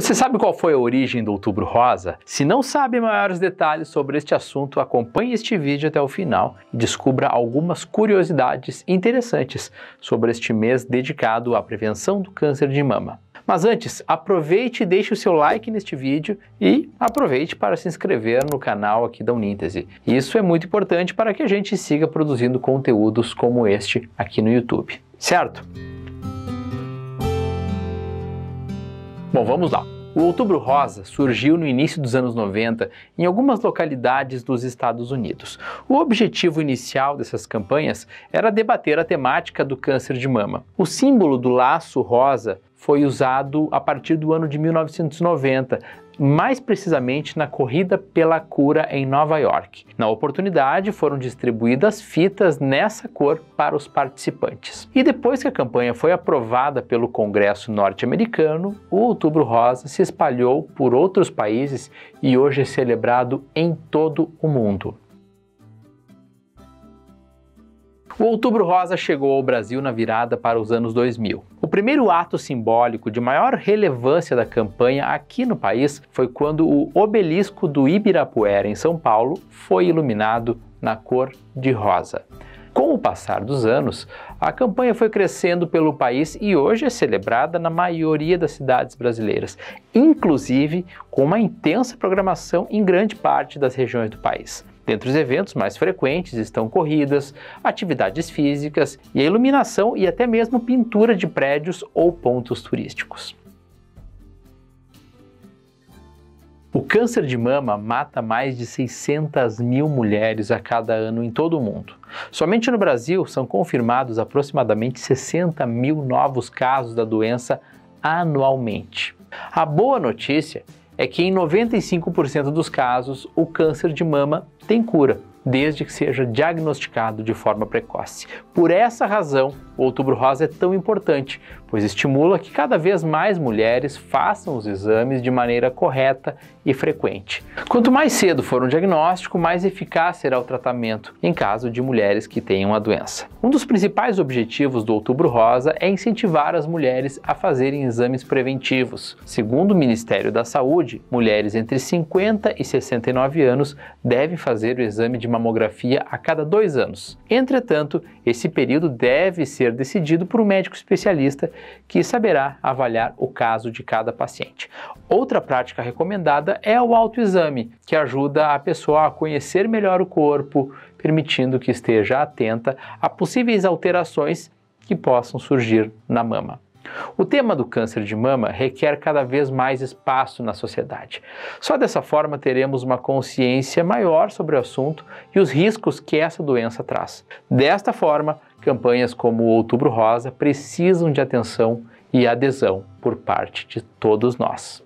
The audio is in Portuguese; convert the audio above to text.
Você sabe qual foi a origem do Outubro Rosa? Se não sabe maiores detalhes sobre este assunto, acompanhe este vídeo até o final e descubra algumas curiosidades interessantes sobre este mês dedicado à prevenção do câncer de mama. Mas antes, aproveite e deixe o seu like neste vídeo e aproveite para se inscrever no canal aqui da Uníntese. Isso é muito importante para que a gente siga produzindo conteúdos como este aqui no YouTube, certo? Bom, vamos lá. O Outubro Rosa surgiu no início dos anos 90 em algumas localidades dos Estados Unidos. O objetivo inicial dessas campanhas era debater a temática do câncer de mama. O símbolo do laço rosa foi usado a partir do ano de 1990, mais precisamente na corrida pela cura em Nova York. Na oportunidade, foram distribuídas fitas nessa cor para os participantes. E depois que a campanha foi aprovada pelo Congresso norte-americano, o Outubro Rosa se espalhou por outros países e hoje é celebrado em todo o mundo. O Outubro Rosa chegou ao Brasil na virada para os anos 2000. O primeiro ato simbólico de maior relevância da campanha aqui no país foi quando o obelisco do Ibirapuera, em São Paulo, foi iluminado na cor de rosa. Com o passar dos anos, a campanha foi crescendo pelo país e hoje é celebrada na maioria das cidades brasileiras, inclusive com uma intensa programação em grande parte das regiões do país. Dentre os eventos mais frequentes estão corridas, atividades físicas e a iluminação e até mesmo pintura de prédios ou pontos turísticos. O câncer de mama mata mais de 600 mil mulheres a cada ano em todo o mundo. Somente no Brasil são confirmados aproximadamente 60 mil novos casos da doença anualmente. A boa notícia é que em 95% dos casos o câncer de mama tem cura, desde que seja diagnosticado de forma precoce. Por essa razão, o Outubro Rosa é tão importante, pois estimula que cada vez mais mulheres façam os exames de maneira correta e frequente. Quanto mais cedo for um diagnóstico, mais eficaz será o tratamento em caso de mulheres que tenham a doença. Um dos principais objetivos do Outubro Rosa é incentivar as mulheres a fazerem exames preventivos. Segundo o Ministério da Saúde, mulheres entre 50 e 69 anos devem fazer o exame de mamografia a cada dois anos. Entretanto, esse período deve ser decidido por um médico especialista que saberá avaliar o caso de cada paciente. Outra prática recomendada é o autoexame, que ajuda a pessoa a conhecer melhor o corpo, permitindo que esteja atenta a possíveis alterações que possam surgir na mama. O tema do câncer de mama requer cada vez mais espaço na sociedade. Só dessa forma teremos uma consciência maior sobre o assunto e os riscos que essa doença traz. Desta forma, campanhas como o Outubro Rosa precisam de atenção e adesão por parte de todos nós.